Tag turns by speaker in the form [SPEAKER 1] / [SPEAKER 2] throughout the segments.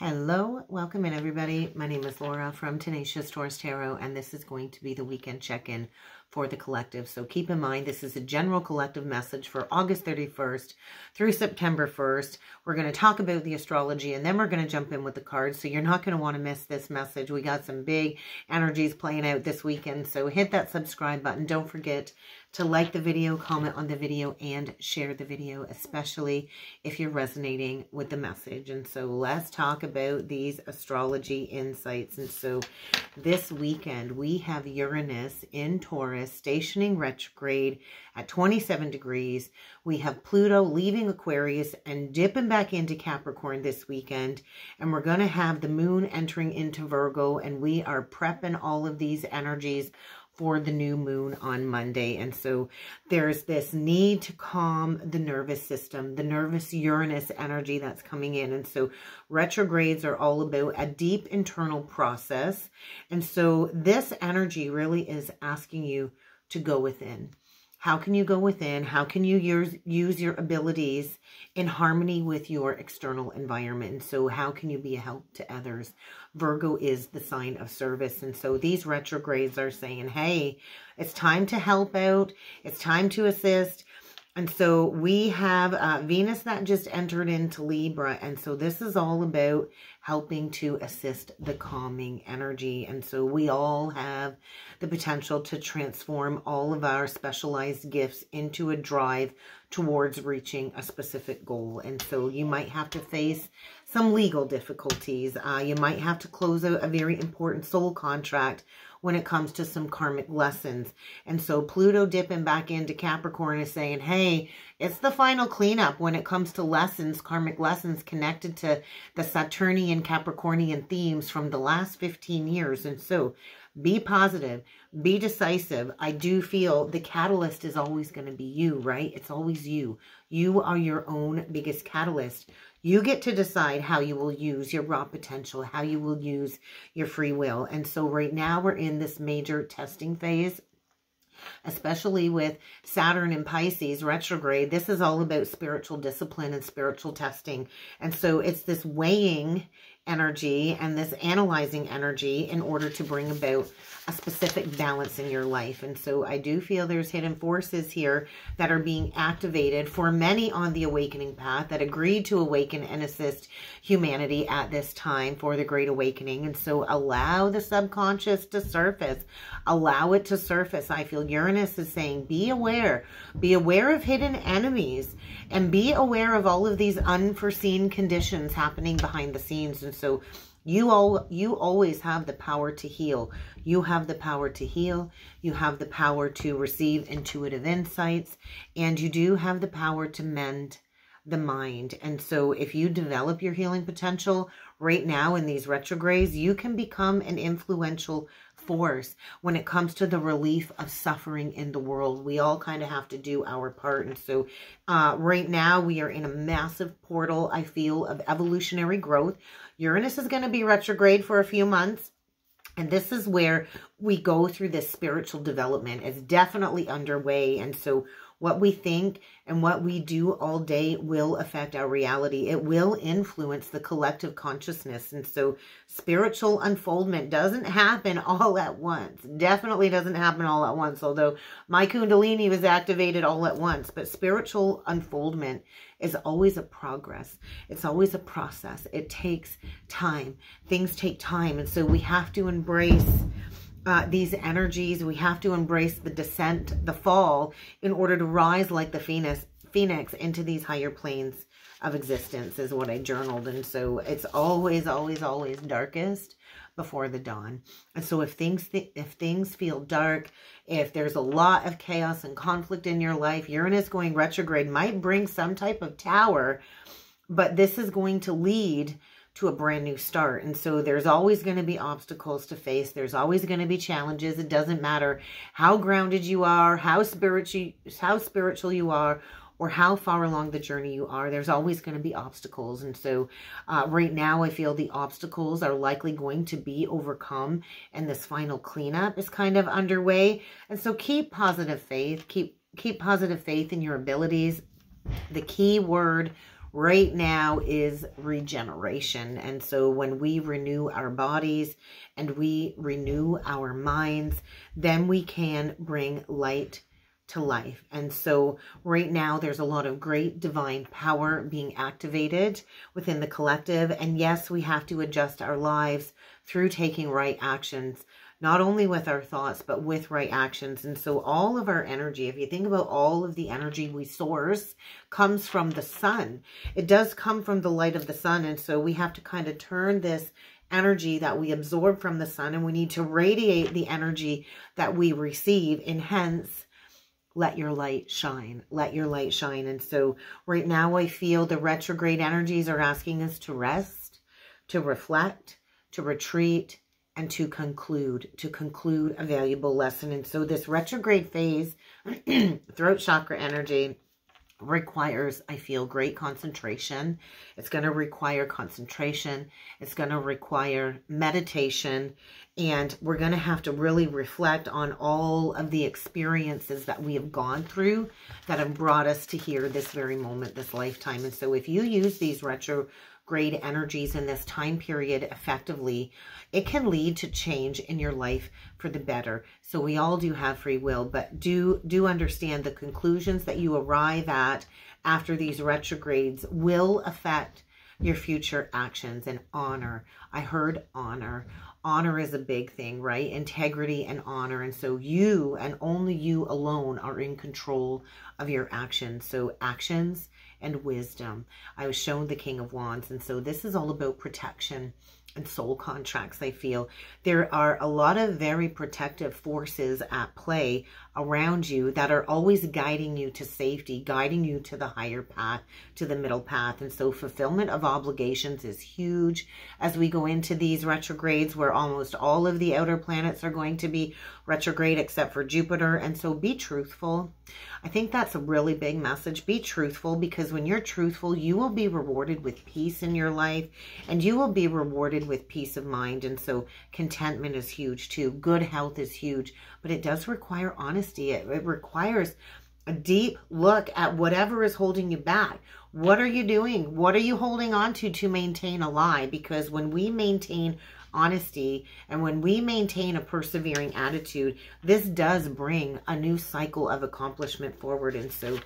[SPEAKER 1] Hello, welcome in everybody. My name is Laura from Tenacious Taurus Tarot, and this is going to be the weekend check-in for the collective. So keep in mind, this is a general collective message for August 31st through September 1st. We're going to talk about the astrology, and then we're going to jump in with the cards. So you're not going to want to miss this message. We got some big energies playing out this weekend, so hit that subscribe button. Don't forget to like the video, comment on the video, and share the video, especially if you're resonating with the message. And so let's talk about these astrology insights. And so this weekend, we have Uranus in Taurus, stationing retrograde at 27 degrees. We have Pluto leaving Aquarius and dipping back into Capricorn this weekend. And we're going to have the moon entering into Virgo, and we are prepping all of these energies for the new moon on Monday. And so there's this need to calm the nervous system, the nervous Uranus energy that's coming in. And so retrogrades are all about a deep internal process. And so this energy really is asking you to go within. How can you go within? How can you use, use your abilities in harmony with your external environment? And so how can you be a help to others? Virgo is the sign of service. And so these retrogrades are saying, hey, it's time to help out. It's time to assist. And so we have uh, Venus that just entered into Libra. And so this is all about helping to assist the calming energy. And so we all have the potential to transform all of our specialized gifts into a drive towards reaching a specific goal. And so you might have to face some legal difficulties. Uh, you might have to close a, a very important soul contract when it comes to some karmic lessons. And so Pluto dipping back into Capricorn is saying, hey, it's the final cleanup when it comes to lessons, karmic lessons connected to the Saturnian Capricornian themes from the last 15 years. And so be positive, be decisive. I do feel the catalyst is always going to be you, right? It's always you. You are your own biggest catalyst. You get to decide how you will use your raw potential, how you will use your free will. And so right now we're in this major testing phase especially with Saturn and Pisces retrograde. This is all about spiritual discipline and spiritual testing. And so it's this weighing energy and this analyzing energy in order to bring about a specific balance in your life. And so I do feel there's hidden forces here that are being activated for many on the awakening path that agreed to awaken and assist humanity at this time for the Great Awakening. And so allow the subconscious to surface. Allow it to surface. I feel Uranus is saying, be aware. Be aware of hidden enemies and be aware of all of these unforeseen conditions happening behind the scenes. And so you all you always have the power to heal. You have the power to heal. You have the power to receive intuitive insights. And you do have the power to mend the mind. And so if you develop your healing potential right now in these retrogrades, you can become an influential force when it comes to the relief of suffering in the world. We all kind of have to do our part. And so uh, right now we are in a massive portal, I feel, of evolutionary growth. Uranus is going to be retrograde for a few months. And this is where we go through this spiritual development. It's definitely underway. And so what we think and what we do all day will affect our reality. It will influence the collective consciousness. And so spiritual unfoldment doesn't happen all at once. Definitely doesn't happen all at once, although my kundalini was activated all at once. But spiritual unfoldment is always a progress. It's always a process. It takes time. Things take time. And so we have to embrace uh, these energies. We have to embrace the descent, the fall, in order to rise like the phoenix, phoenix into these higher planes of existence is what I journaled. And so it's always, always, always darkest before the dawn. And so if things th if things feel dark, if there's a lot of chaos and conflict in your life, Uranus going retrograde might bring some type of tower, but this is going to lead to a brand new start. And so there's always going to be obstacles to face. There's always going to be challenges. It doesn't matter how grounded you are, how spiritual, how spiritual you are, or how far along the journey you are, there's always going to be obstacles. And so uh, right now, I feel the obstacles are likely going to be overcome and this final cleanup is kind of underway. And so keep positive faith, keep, keep positive faith in your abilities. The key word right now is regeneration. And so when we renew our bodies and we renew our minds, then we can bring light to life. And so right now there's a lot of great divine power being activated within the collective. And yes, we have to adjust our lives through taking right actions not only with our thoughts, but with right actions. And so all of our energy, if you think about all of the energy we source, comes from the sun. It does come from the light of the sun. And so we have to kind of turn this energy that we absorb from the sun and we need to radiate the energy that we receive and hence let your light shine let your light shine and so right now i feel the retrograde energies are asking us to rest to reflect to retreat and to conclude, to conclude a valuable lesson. And so this retrograde phase, throat chakra energy, requires, I feel, great concentration. It's going to require concentration. It's going to require meditation. And we're going to have to really reflect on all of the experiences that we have gone through that have brought us to here, this very moment, this lifetime. And so if you use these retro grade energies in this time period effectively, it can lead to change in your life for the better. So we all do have free will, but do do understand the conclusions that you arrive at after these retrogrades will affect your future actions and honor. I heard honor. Honor is a big thing, right? Integrity and honor. And so you and only you alone are in control of your actions. So actions and wisdom. I was shown the King of Wands. And so this is all about protection and soul contracts, I feel. There are a lot of very protective forces at play around you that are always guiding you to safety, guiding you to the higher path, to the middle path. And so fulfillment of obligations is huge as we go into these retrogrades where almost all of the outer planets are going to be retrograde except for Jupiter. And so be truthful. I think that's a really big message. Be truthful because when you're truthful, you will be rewarded with peace in your life and you will be rewarded with peace of mind. And so contentment is huge too. Good health is huge, but it does require honesty. It, it requires a deep look at whatever is holding you back. What are you doing? What are you holding on to to maintain a lie? Because when we maintain honesty, and when we maintain a persevering attitude, this does bring a new cycle of accomplishment forward. And so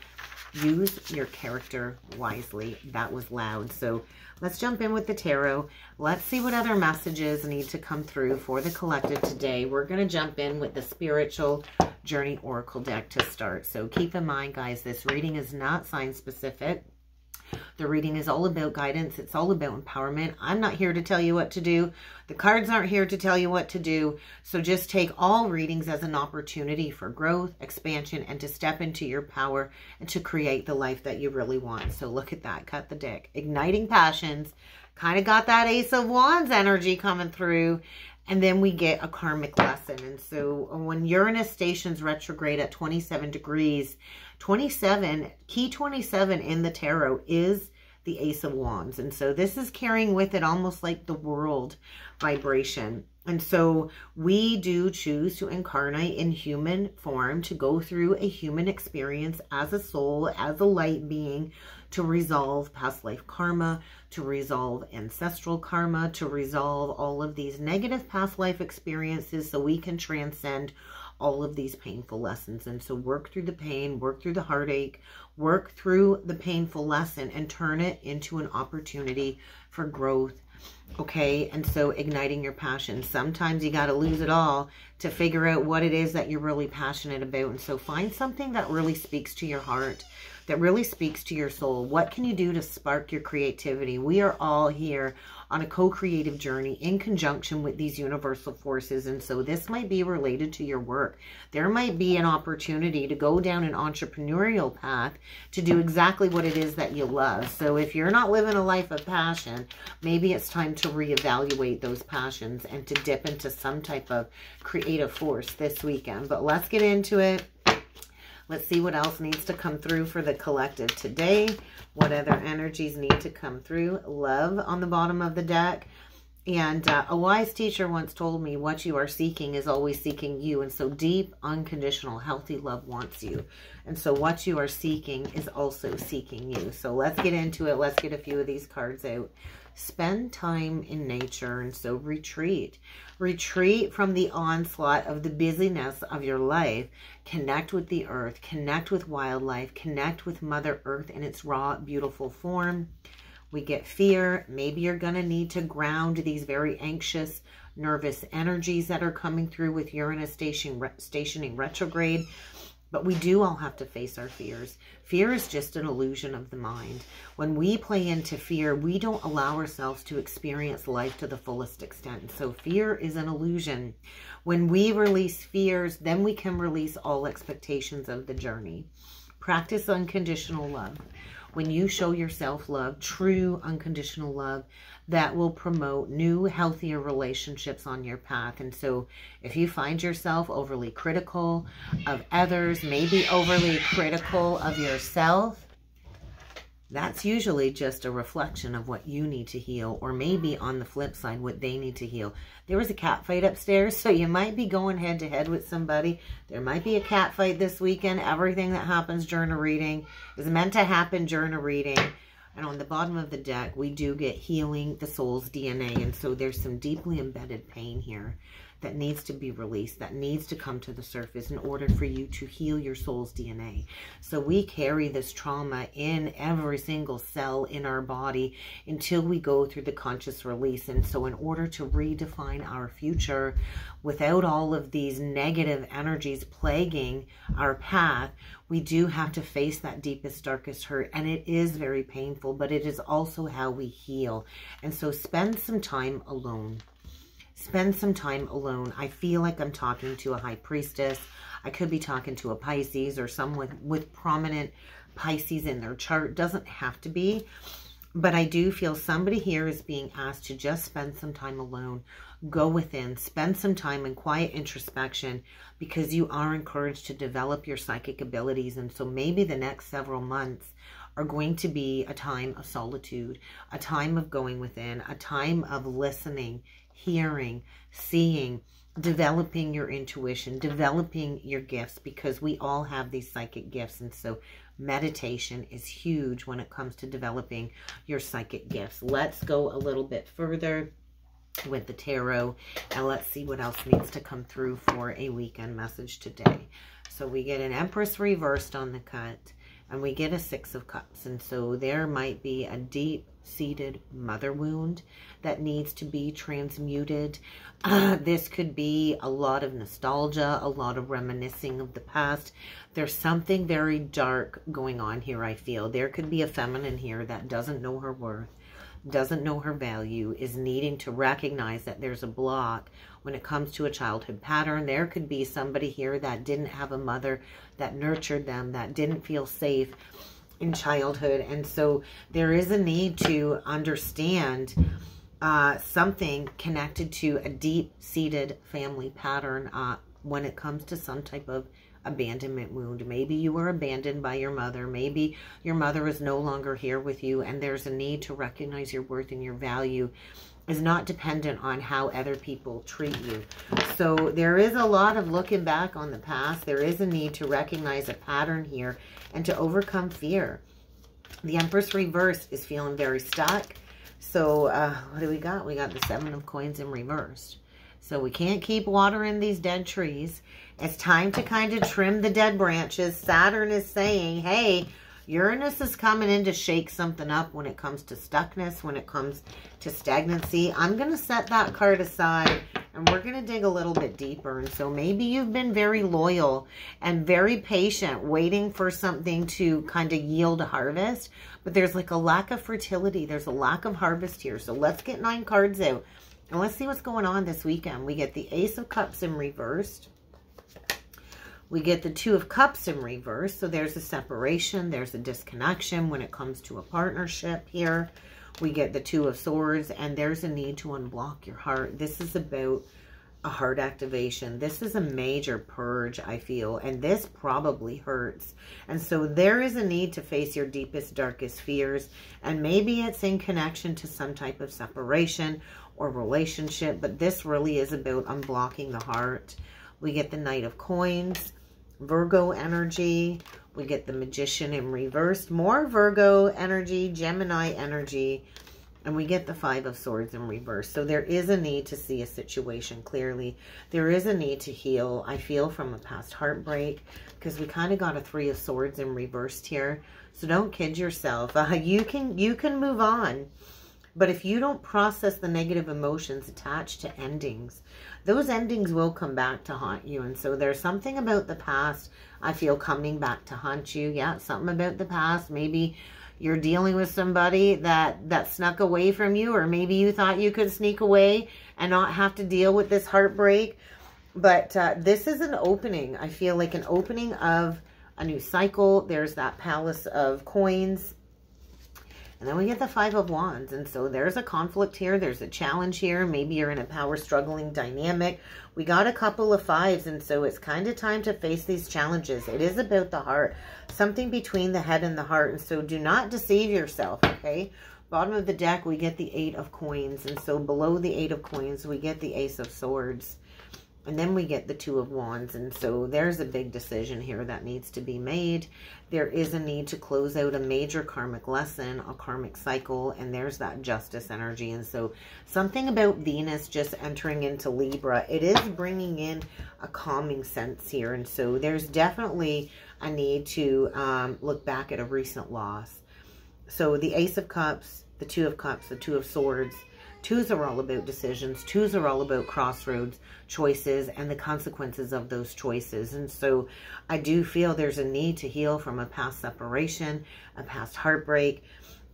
[SPEAKER 1] use your character wisely. That was loud. So let's jump in with the tarot. Let's see what other messages need to come through for the collective today. We're going to jump in with the Spiritual Journey Oracle deck to start. So keep in mind, guys, this reading is not sign specific. The reading is all about guidance. It's all about empowerment. I'm not here to tell you what to do. The cards aren't here to tell you what to do. So just take all readings as an opportunity for growth, expansion, and to step into your power and to create the life that you really want. So look at that. Cut the deck. Igniting passions. Kind of got that Ace of Wands energy coming through. And then we get a karmic lesson. And so uh, when Uranus stations retrograde at 27 degrees, 27, key 27 in the tarot is the Ace of Wands. And so this is carrying with it almost like the world vibration. And so we do choose to incarnate in human form, to go through a human experience as a soul, as a light being, to resolve past life karma, to resolve ancestral karma, to resolve all of these negative past life experiences so we can transcend all of these painful lessons. And so work through the pain, work through the heartache, work through the painful lesson and turn it into an opportunity for growth. Okay, and so igniting your passion. Sometimes you got to lose it all to figure out what it is that you're really passionate about. And so find something that really speaks to your heart that really speaks to your soul. What can you do to spark your creativity? We are all here on a co-creative journey in conjunction with these universal forces. And so this might be related to your work. There might be an opportunity to go down an entrepreneurial path to do exactly what it is that you love. So if you're not living a life of passion, maybe it's time to reevaluate those passions and to dip into some type of creative force this weekend. But let's get into it. Let's see what else needs to come through for the collective today. What other energies need to come through? Love on the bottom of the deck. And uh, a wise teacher once told me, what you are seeking is always seeking you. And so deep, unconditional, healthy love wants you. And so what you are seeking is also seeking you. So let's get into it. Let's get a few of these cards out. Spend time in nature. And so retreat. Retreat from the onslaught of the busyness of your life. Connect with the earth. Connect with wildlife. Connect with Mother Earth in its raw, beautiful form we get fear. Maybe you're going to need to ground these very anxious, nervous energies that are coming through with Uranus station, stationing retrograde. But we do all have to face our fears. Fear is just an illusion of the mind. When we play into fear, we don't allow ourselves to experience life to the fullest extent. So fear is an illusion. When we release fears, then we can release all expectations of the journey. Practice unconditional love when you show yourself love, true unconditional love, that will promote new, healthier relationships on your path. And so if you find yourself overly critical of others, maybe overly critical of yourself, that's usually just a reflection of what you need to heal or maybe on the flip side what they need to heal. There was a cat fight upstairs so you might be going head to head with somebody. There might be a cat fight this weekend. Everything that happens during a reading is meant to happen during a reading. And on the bottom of the deck we do get healing the soul's dna and so there's some deeply embedded pain here that needs to be released, that needs to come to the surface in order for you to heal your soul's DNA. So we carry this trauma in every single cell in our body until we go through the conscious release. And so in order to redefine our future without all of these negative energies plaguing our path, we do have to face that deepest, darkest hurt. And it is very painful, but it is also how we heal. And so spend some time alone spend some time alone. I feel like I'm talking to a high priestess. I could be talking to a Pisces or someone with prominent Pisces in their chart. Doesn't have to be. But I do feel somebody here is being asked to just spend some time alone. Go within. Spend some time in quiet introspection because you are encouraged to develop your psychic abilities. And so maybe the next several months are going to be a time of solitude, a time of going within, a time of listening hearing, seeing, developing your intuition, developing your gifts, because we all have these psychic gifts. And so meditation is huge when it comes to developing your psychic gifts. Let's go a little bit further with the tarot and let's see what else needs to come through for a weekend message today. So we get an Empress reversed on the cut and we get a Six of Cups. And so there might be a deep-seated mother wound that needs to be transmuted. Uh, this could be a lot of nostalgia, a lot of reminiscing of the past. There's something very dark going on here, I feel. There could be a feminine here that doesn't know her worth doesn't know her value, is needing to recognize that there's a block when it comes to a childhood pattern. There could be somebody here that didn't have a mother that nurtured them, that didn't feel safe in childhood. And so there is a need to understand uh, something connected to a deep-seated family pattern uh, when it comes to some type of abandonment wound. Maybe you were abandoned by your mother. Maybe your mother is no longer here with you and there's a need to recognize your worth and your value is not dependent on how other people treat you. So there is a lot of looking back on the past. There is a need to recognize a pattern here and to overcome fear. The Empress reverse is feeling very stuck. So uh, what do we got? We got the Seven of Coins in reverse. So we can't keep watering these dead trees. It's time to kind of trim the dead branches. Saturn is saying, hey, Uranus is coming in to shake something up when it comes to stuckness, when it comes to stagnancy. I'm going to set that card aside and we're going to dig a little bit deeper. And so maybe you've been very loyal and very patient, waiting for something to kind of yield a harvest. But there's like a lack of fertility. There's a lack of harvest here. So let's get nine cards out. And let's see what's going on this weekend. We get the Ace of Cups in reversed. We get the Two of Cups in reverse. So there's a separation. There's a disconnection when it comes to a partnership here. We get the Two of Swords. And there's a need to unblock your heart. This is about a heart activation. This is a major purge, I feel, and this probably hurts. And so there is a need to face your deepest, darkest fears, and maybe it's in connection to some type of separation or relationship, but this really is about unblocking the heart. We get the Knight of Coins, Virgo energy. We get the Magician in reverse, more Virgo energy, Gemini energy, and we get the Five of Swords in reverse. So there is a need to see a situation clearly. There is a need to heal, I feel, from a past heartbreak because we kind of got a Three of Swords in reversed here. So don't kid yourself. Uh, you can you can move on. But if you don't process the negative emotions attached to endings, those endings will come back to haunt you. And so there's something about the past, I feel, coming back to haunt you. Yeah, something about the past. Maybe you're dealing with somebody that, that snuck away from you, or maybe you thought you could sneak away and not have to deal with this heartbreak. But uh, this is an opening. I feel like an opening of a new cycle. There's that palace of coins. And then we get the Five of Wands. And so there's a conflict here. There's a challenge here. Maybe you're in a power struggling dynamic. We got a couple of fives. And so it's kind of time to face these challenges. It is about the heart. Something between the head and the heart. And so do not deceive yourself, okay? Bottom of the deck, we get the Eight of Coins. And so below the Eight of Coins, we get the Ace of Swords. And then we get the Two of Wands. And so there's a big decision here that needs to be made. There is a need to close out a major karmic lesson, a karmic cycle. And there's that justice energy. And so something about Venus just entering into Libra, it is bringing in a calming sense here. And so there's definitely a need to um, look back at a recent loss. So the Ace of Cups, the Two of Cups, the Two of Swords, Twos are all about decisions. Twos are all about crossroads choices and the consequences of those choices. And so I do feel there's a need to heal from a past separation, a past heartbreak.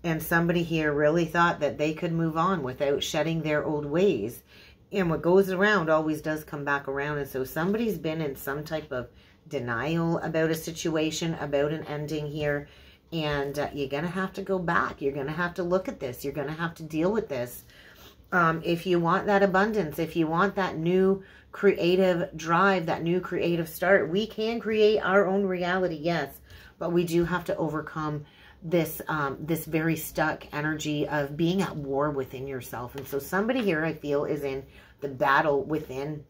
[SPEAKER 1] And somebody here really thought that they could move on without shedding their old ways. And what goes around always does come back around. And so somebody's been in some type of denial about a situation, about an ending here. And uh, you're going to have to go back. You're going to have to look at this. You're going to have to deal with this um, if you want that abundance, if you want that new creative drive, that new creative start, we can create our own reality, yes. But we do have to overcome this um, this very stuck energy of being at war within yourself. And so somebody here, I feel, is in the battle within.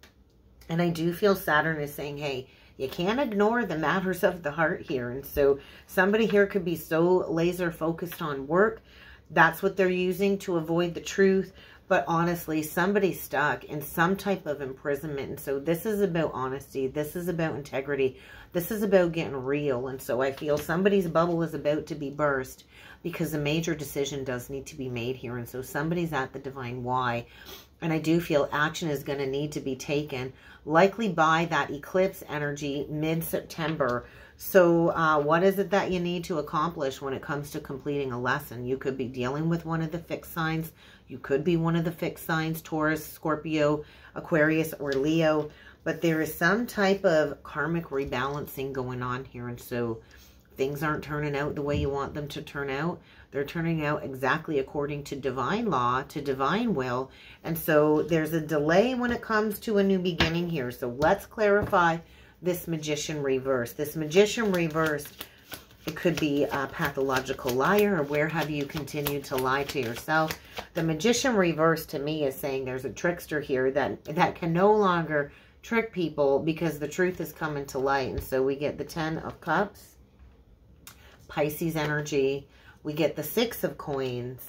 [SPEAKER 1] And I do feel Saturn is saying, hey, you can't ignore the matters of the heart here. And so somebody here could be so laser focused on work. That's what they're using to avoid the truth. But honestly, somebody's stuck in some type of imprisonment. And so this is about honesty. This is about integrity. This is about getting real. And so I feel somebody's bubble is about to be burst because a major decision does need to be made here. And so somebody's at the divine why. And I do feel action is going to need to be taken, likely by that eclipse energy mid-September. So uh, what is it that you need to accomplish when it comes to completing a lesson? You could be dealing with one of the fixed signs you could be one of the fixed signs, Taurus, Scorpio, Aquarius, or Leo. But there is some type of karmic rebalancing going on here. And so things aren't turning out the way you want them to turn out. They're turning out exactly according to divine law, to divine will. And so there's a delay when it comes to a new beginning here. So let's clarify this magician reverse. This magician reverse it could be a pathological liar or where have you continued to lie to yourself. The magician reverse to me is saying there's a trickster here that, that can no longer trick people because the truth is coming to light. And so we get the Ten of Cups, Pisces energy. We get the Six of Coins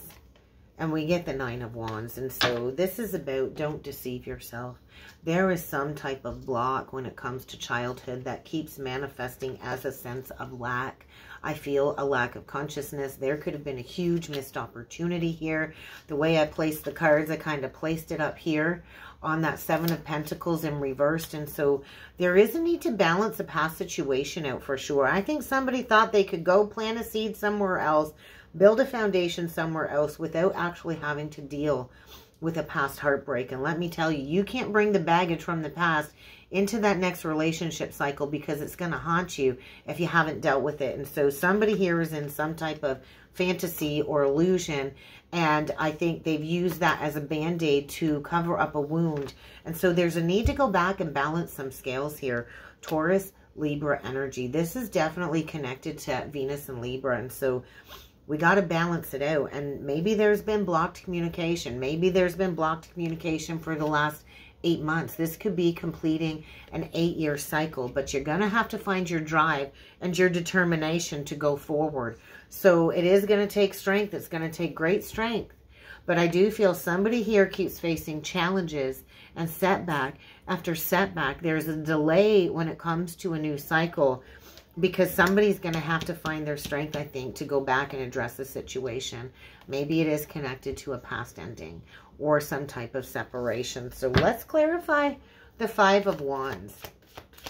[SPEAKER 1] and we get the Nine of Wands. And so this is about don't deceive yourself. There is some type of block when it comes to childhood that keeps manifesting as a sense of lack I feel a lack of consciousness. There could have been a huge missed opportunity here. The way I placed the cards, I kind of placed it up here on that Seven of Pentacles in reversed. And so there is a need to balance a past situation out for sure. I think somebody thought they could go plant a seed somewhere else, build a foundation somewhere else without actually having to deal with a past heartbreak. And let me tell you, you can't bring the baggage from the past into that next relationship cycle because it's going to haunt you if you haven't dealt with it. And so somebody here is in some type of fantasy or illusion And I think they've used that as a band-aid to cover up a wound. And so there's a need to go back and balance some scales here. Taurus, Libra energy. This is definitely connected to Venus and Libra. And so we got to balance it out. And maybe there's been blocked communication. Maybe there's been blocked communication for the last eight months. This could be completing an eight-year cycle, but you're going to have to find your drive and your determination to go forward. So it is going to take strength. It's going to take great strength. But I do feel somebody here keeps facing challenges and setback after setback. There's a delay when it comes to a new cycle because somebody's going to have to find their strength, I think, to go back and address the situation. Maybe it is connected to a past ending or some type of separation. So let's clarify the Five of Wands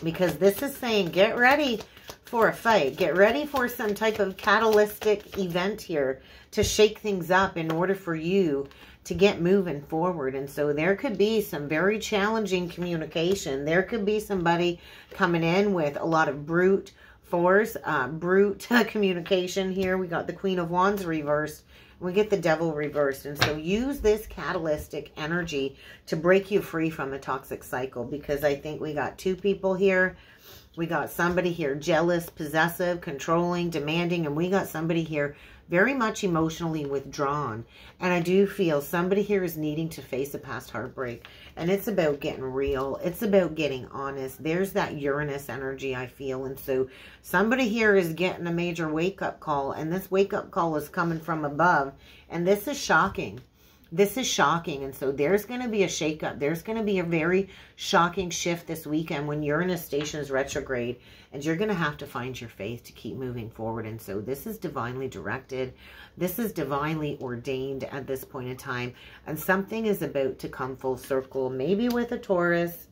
[SPEAKER 1] because this is saying get ready for a fight. Get ready for some type of catalytic event here to shake things up in order for you to get moving forward. And so there could be some very challenging communication. There could be somebody coming in with a lot of brute force, uh, brute communication here. We got the Queen of Wands reversed. We get the devil reversed. And so use this catalytic energy to break you free from a toxic cycle because I think we got two people here we got somebody here jealous, possessive, controlling, demanding, and we got somebody here very much emotionally withdrawn. And I do feel somebody here is needing to face a past heartbreak. And it's about getting real. It's about getting honest. There's that Uranus energy I feel. And so somebody here is getting a major wake-up call. And this wake-up call is coming from above. And this is shocking. This is shocking. And so there's going to be a shakeup. There's going to be a very shocking shift this weekend when Uranus stations retrograde. And you're going to have to find your faith to keep moving forward. And so this is divinely directed. This is divinely ordained at this point in time. And something is about to come full circle. Maybe with a Taurus.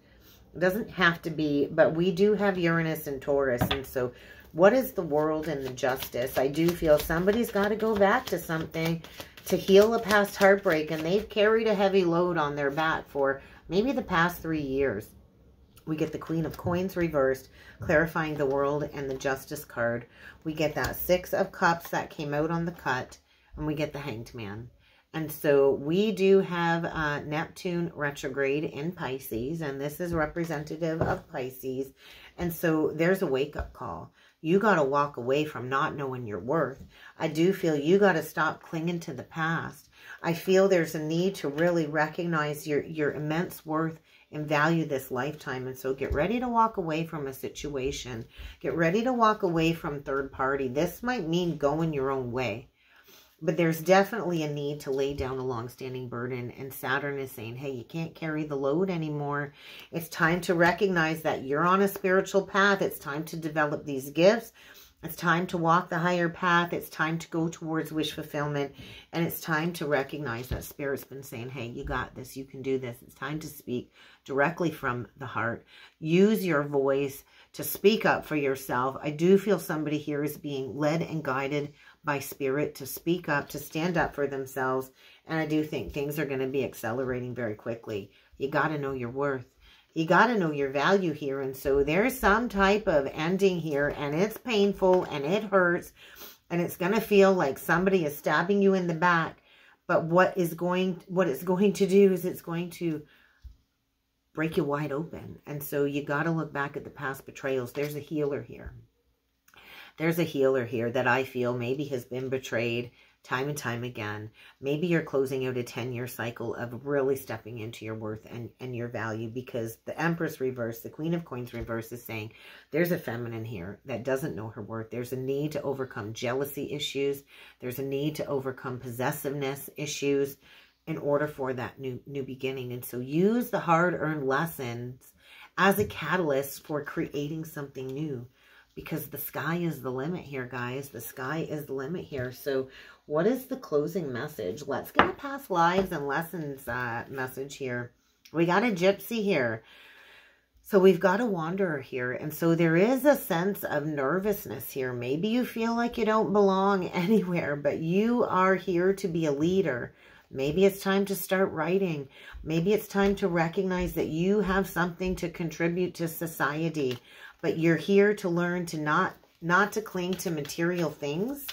[SPEAKER 1] It doesn't have to be. But we do have Uranus and Taurus. And so what is the world and the justice? I do feel somebody's got to go back to something to heal a past heartbreak, and they've carried a heavy load on their back for maybe the past three years. We get the Queen of Coins reversed, clarifying the world and the Justice card. We get that Six of Cups that came out on the cut, and we get the Hanged Man. And so we do have uh, Neptune retrograde in Pisces, and this is representative of Pisces. And so there's a wake-up call. You got to walk away from not knowing your worth. I do feel you got to stop clinging to the past. I feel there's a need to really recognize your, your immense worth and value this lifetime. And so get ready to walk away from a situation. Get ready to walk away from third party. This might mean going your own way. But there's definitely a need to lay down a long-standing burden. And Saturn is saying, hey, you can't carry the load anymore. It's time to recognize that you're on a spiritual path. It's time to develop these gifts. It's time to walk the higher path. It's time to go towards wish fulfillment. And it's time to recognize that Spirit's been saying, hey, you got this. You can do this. It's time to speak directly from the heart. Use your voice to speak up for yourself. I do feel somebody here is being led and guided by spirit to speak up, to stand up for themselves. And I do think things are going to be accelerating very quickly. You got to know your worth. You got to know your value here. And so there's some type of ending here and it's painful and it hurts. And it's going to feel like somebody is stabbing you in the back. But what is going, what it's going to do is it's going to break you wide open. And so you got to look back at the past betrayals. There's a healer here. There's a healer here that I feel maybe has been betrayed time and time again. Maybe you're closing out a 10-year cycle of really stepping into your worth and, and your value because the Empress reverse, the Queen of Coins reverse is saying there's a feminine here that doesn't know her worth. There's a need to overcome jealousy issues. There's a need to overcome possessiveness issues in order for that new, new beginning. And so use the hard-earned lessons as a catalyst for creating something new because the sky is the limit here, guys. The sky is the limit here. So what is the closing message? Let's get a past lives and lessons uh, message here. We got a gypsy here. So we've got a wanderer here. And so there is a sense of nervousness here. Maybe you feel like you don't belong anywhere, but you are here to be a leader. Maybe it's time to start writing. Maybe it's time to recognize that you have something to contribute to society but you're here to learn to not, not to cling to material things.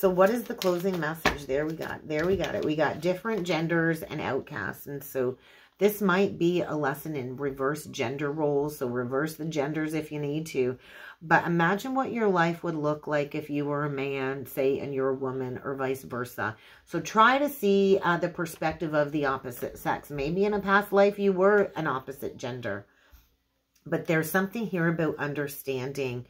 [SPEAKER 1] So what is the closing message? There we got, there we got it. We got different genders and outcasts. And so this might be a lesson in reverse gender roles. So reverse the genders if you need to. But imagine what your life would look like if you were a man, say, and you're a woman or vice versa. So try to see uh, the perspective of the opposite sex. Maybe in a past life you were an opposite gender. But there's something here about understanding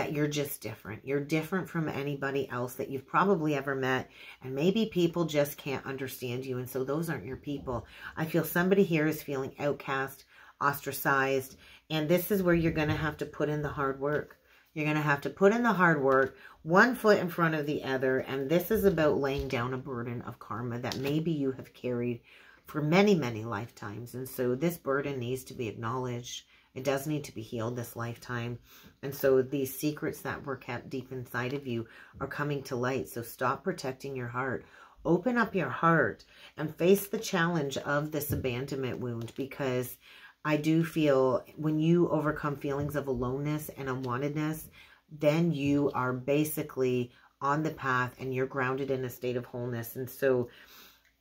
[SPEAKER 1] that you're just different. You're different from anybody else that you've probably ever met. And maybe people just can't understand you. And so those aren't your people. I feel somebody here is feeling outcast, ostracized. And this is where you're going to have to put in the hard work. You're going to have to put in the hard work, one foot in front of the other. And this is about laying down a burden of karma that maybe you have carried for many, many lifetimes. And so this burden needs to be acknowledged it does need to be healed this lifetime. And so these secrets that were kept deep inside of you are coming to light. So stop protecting your heart. Open up your heart and face the challenge of this abandonment wound because I do feel when you overcome feelings of aloneness and unwantedness, then you are basically on the path and you're grounded in a state of wholeness. And so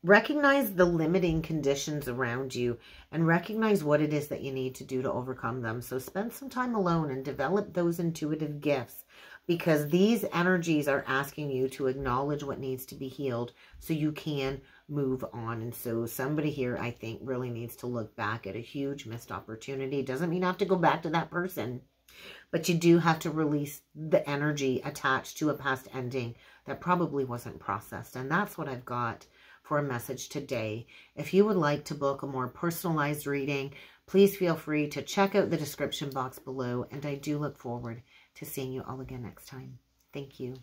[SPEAKER 1] Recognize the limiting conditions around you and recognize what it is that you need to do to overcome them. So spend some time alone and develop those intuitive gifts because these energies are asking you to acknowledge what needs to be healed so you can move on. And so somebody here, I think, really needs to look back at a huge missed opportunity. Doesn't mean you have to go back to that person, but you do have to release the energy attached to a past ending that probably wasn't processed. And that's what I've got for a message today. If you would like to book a more personalized reading, please feel free to check out the description box below. And I do look forward to seeing you all again next time. Thank you.